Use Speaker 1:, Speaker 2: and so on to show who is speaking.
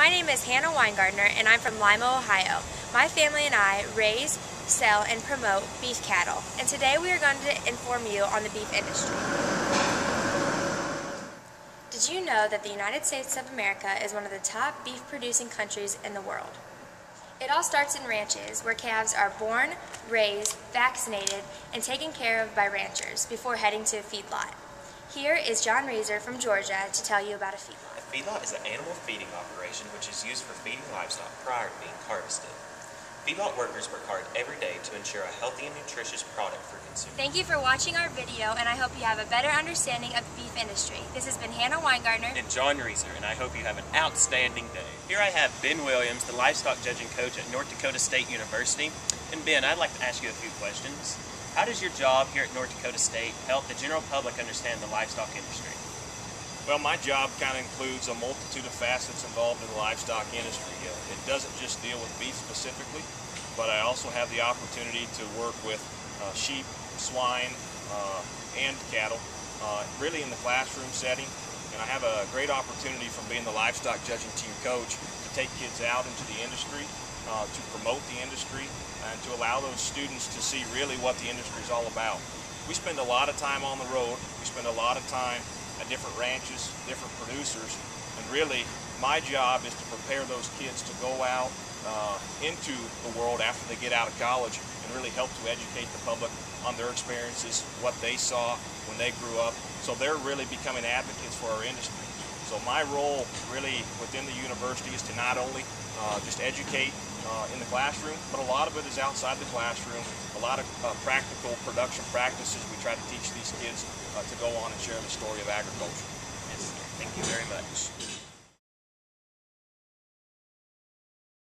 Speaker 1: My name is Hannah Weingartner and I'm from Lima, Ohio. My family and I raise, sell, and promote beef cattle. And today we are going to inform you on the beef industry. Did you know that the United States of America is one of the top beef producing countries in the world? It all starts in ranches, where calves are born, raised, vaccinated, and taken care of by ranchers before heading to a feedlot. Here is John Reeser from Georgia to tell you about a feedlot.
Speaker 2: A feedlot is an animal feeding operation which is used for feeding livestock prior to being harvested. Feedlot workers work hard every day to ensure a healthy and nutritious product for consumers.
Speaker 1: Thank you for watching our video, and I hope you have a better understanding of the beef industry. This has been Hannah Weingartner.
Speaker 2: And John Reeser, and I hope you have an outstanding day. Here I have Ben Williams, the livestock judging coach at North Dakota State University. And Ben, I'd like to ask you a few questions. How does your job here at North Dakota State help the general public understand the livestock industry?
Speaker 3: Well, my job kind of includes a multitude of facets involved in the livestock industry. Uh, it doesn't just deal with beef specifically, but I also have the opportunity to work with uh, sheep, swine, uh, and cattle, uh, really in the classroom setting. And I have a great opportunity from being the livestock judging team coach to take kids out into the industry, uh, to promote the industry, and to allow those students to see really what the industry is all about. We spend a lot of time on the road. We spend a lot of time at different ranches, different producers, and really my job is to prepare those kids to go out uh, into the world after they get out of college and really help to educate the public on their experiences, what they saw when they grew up. So they're really becoming advocates for our industry. So my role really within the university is to not only uh, just educate uh, in the classroom, but a lot of it is outside the classroom. A lot of uh, practical production practices we try to teach these kids uh, to go on and share the story of agriculture.
Speaker 2: Yes. Thank you very much.